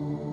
Mm-hmm.